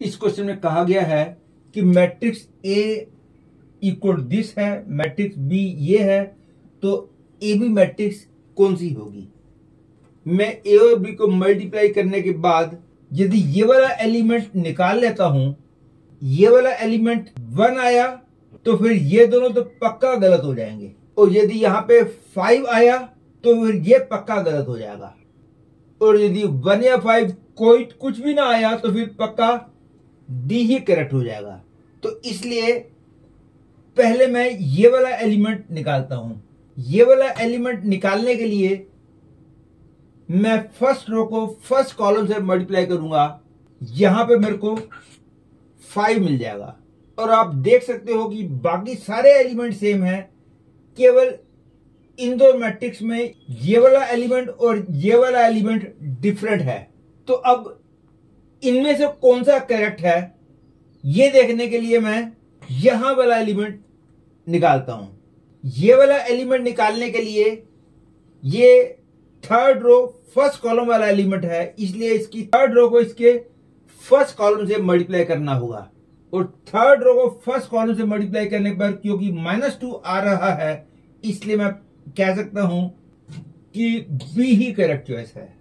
इस क्वेश्चन में कहा गया है कि मैट्रिक्स ए इक्वल दिस है, मैट्रिक्स बी ये है तो ए बी मैट्रिक्स कौन सी होगी? मैं ए और बी को मल्टीप्लाई करने के बाद यदि ये वाला एलिमेंट निकाल लेता हूँ, ये वाला एलिमेंट वन आया तो फिर ये दोनों तो पक्का गलत हो जाएँगे। और यदि यहाँ पे फाइव आया तो फिर ये पक्का गलत हो जाएगा। और यदि वन या फाइव कोई कुछ भी ना आया तो फिर पक्का डी ही करेक्ट हो जाएगा। तो इसलिए पहले मैं ये वाला एलिमेंट निकालता हूँ। ये वाला एलिमेंट निकालने के लिए मैं फ़र्स्ट रो को फ़र्स्ट कॉलम से मल्टीप्लाई करूँगा। यहाँ पे मेरे को फाइव मिल जाएगा। और आप देख सकते हो कि बाकी सारे एलिमेंट सेम है। केवल इन दो मैट्रिक्स में ये वाला एलिमेंट और ये वाला एलिमेंट डिफरेंट है। तो अब इनमें से कौन सा करेक्ट है? ये देखने के लिए मैं यहाँ वाला एलिमेंट निकालता हूँ। ये वाला एलिमेंट निकालने के लिए ये थर्ड रो फ़र्स्ट कॉलम वाला एलिमेंट है, इसलिए इसकी थर्ड रो को इसके फ़र्स्ट कॉलम से मल्टीप्लाई करना होगा। और थर्ड रो को फ़र्स्ट कॉलम से मल्टीप्लाई करने पर क्योंकि माइनस टू आ रहा है, इसलिए मैं कह सकता हूँ कि बी ही करेक्ट चॉइस है।